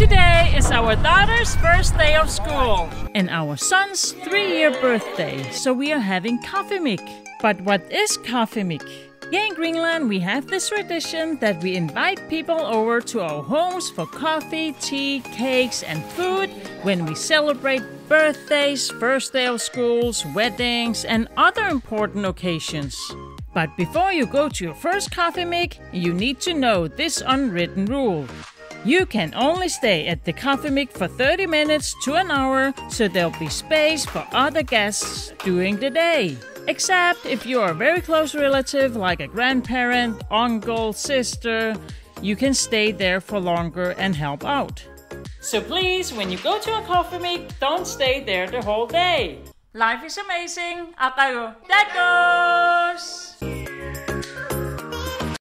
Today is our daughter's first day of school and our son's three year birthday, so we are having coffee. But what is coffee? Here in Greenland, we have this tradition that we invite people over to our homes for coffee, tea, cakes, and food when we celebrate birthdays, first day of schools, weddings, and other important occasions. But before you go to your first kaffemik, you need to know this unwritten rule. You can only stay at the kaffemik for 30 minutes to an hour, so there'll be space for other guests during the day. Except if you are a very close relative, like a grandparent, uncle, sister, you can stay there for longer and help out. So please, when you go to a kaffemik, don't stay there the whole day. Life is amazing. Kayo. That goes!